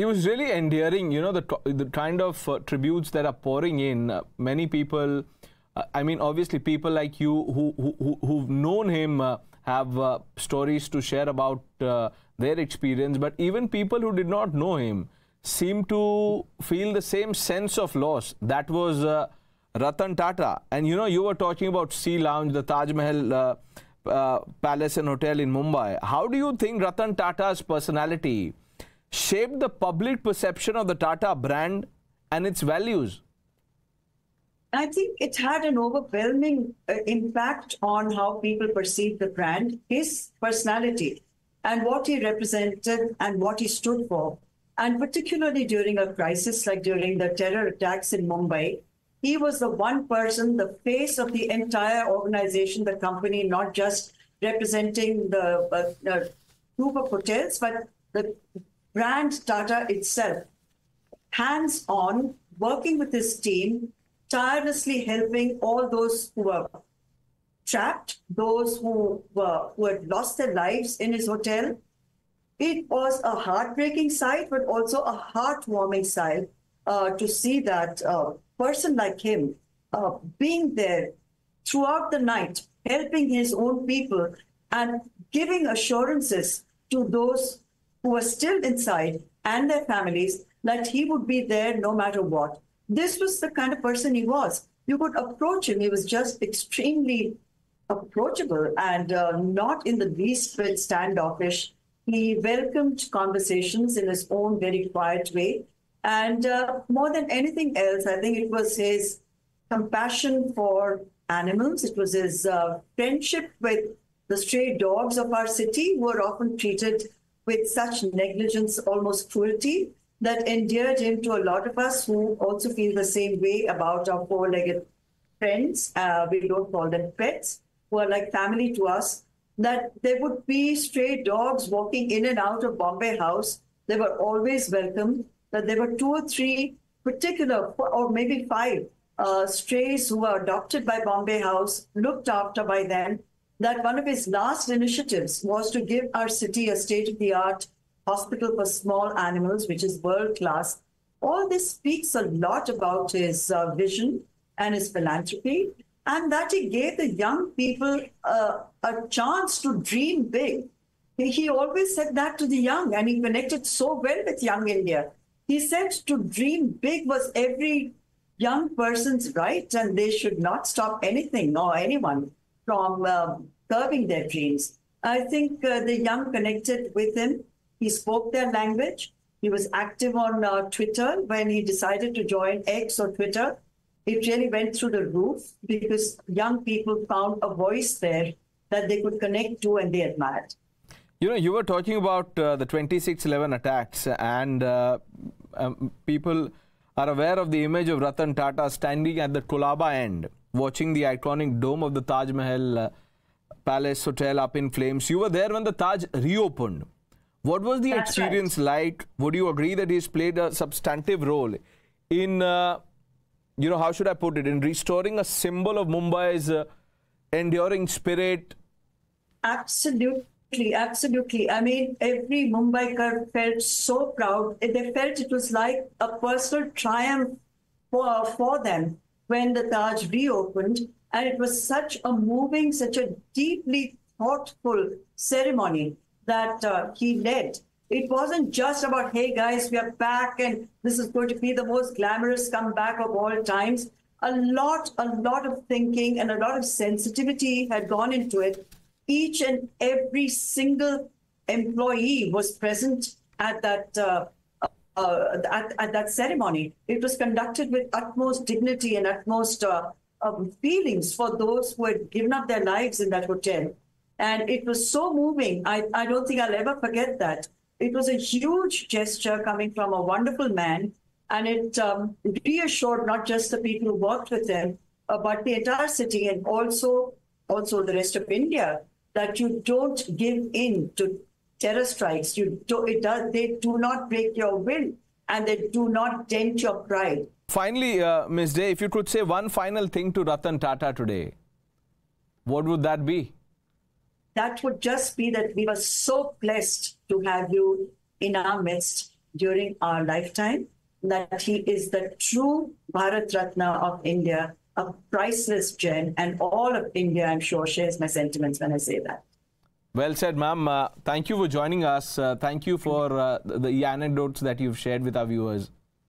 he was really endearing. You know, the the kind of uh, tributes that are pouring in. Uh, many people, uh, I mean, obviously, people like you who who, who have known him uh, have uh, stories to share about uh, their experience. But even people who did not know him seem to feel the same sense of loss. That was Ratan Tata, and you know, you were talking about Sea Lounge, the Taj Mahal. Palace and Hotel in Mumbai. How do you think Ratan Tata's personality shaped the public perception of the Tata brand and its values? I think it had an overwhelming uh, impact on how people perceived the brand, his personality, and what he represented and what he stood for. And particularly during a crisis like during the terror attacks in Mumbai, he was the one person, the face of the entire organization, the company, not just representing the uh, group of hotels, but the brand Tata itself, hands on, working with his team, tirelessly helping all those who were trapped, those who were who had lost their lives in his hotel. It was a heartbreaking sight, but also a heartwarming sight uh, to see that uh, person like him uh, being there throughout the night, helping his own people and giving assurances to those who were still inside and their families that he would be there no matter what. This was the kind of person he was. You could approach him. He was just extremely approachable and uh, not in the least bit standoffish. He welcomed conversations in his own very quiet way. And uh, more than anything else, I think it was his compassion for animals. It was his uh, friendship with the stray dogs of our city who are often treated with such negligence, almost cruelty, that endeared him to a lot of us who also feel the same way about our four legged friends. Uh, we don't call them pets, who are like family to us. That there would be stray dogs walking in and out of Bombay House. They were always welcome. That there were two or three particular, or maybe five, uh, strays who were adopted by Bombay House, looked after by them, that one of his last initiatives was to give our city a state of the art hospital for small animals, which is world class. All this speaks a lot about his uh, vision and his philanthropy, and that he gave the young people uh, a chance to dream big. He always said that to the young, and he connected so well with young India. He said to dream big was every young person's right, and they should not stop anything or anyone from um, curbing their dreams. I think uh, the young connected with him. He spoke their language. He was active on uh, Twitter when he decided to join X or Twitter. It really went through the roof because young people found a voice there that they could connect to and they admired. You know, you were talking about uh, the 2611 attacks, and uh, um, people are aware of the image of Ratan Tata standing at the Colaba end watching the iconic dome of the Taj Mahal uh, Palace Hotel up in flames. You were there when the Taj reopened. What was the That's experience right. like? Would you agree that he's played a substantive role in, uh, you know, how should I put it, in restoring a symbol of Mumbai's uh, enduring spirit? Absolutely, absolutely. I mean, every Mumbaikar felt so proud. They felt it was like a personal triumph for, for them when the Taj reopened. And it was such a moving, such a deeply thoughtful ceremony that uh, he led. It wasn't just about, hey guys, we are back and this is going to be the most glamorous comeback of all times. A lot, a lot of thinking and a lot of sensitivity had gone into it. Each and every single employee was present at that uh, uh, at, at, that ceremony. It was conducted with utmost dignity and utmost uh, um, feelings for those who had given up their lives in that hotel. And it was so moving. I, I don't think I'll ever forget that. It was a huge gesture coming from a wonderful man. And it um, reassured not just the people who worked with him, uh, but the entire city and also also the rest of India that you don't give in to terror strikes. You do, it does, they do not break your will and they do not dent your pride. Finally, uh, Ms. De, if you could say one final thing to Ratan Tata today, what would that be? That would just be that we were so blessed to have you in our midst. during our lifetime, that he is the true Bharat Ratna of India, a priceless gem, and all of India, I'm sure, shares my sentiments when I say that. Well said, ma'am. Uh, thank you for joining us. Uh, thank you for uh, the, the anecdotes that you've shared with our viewers.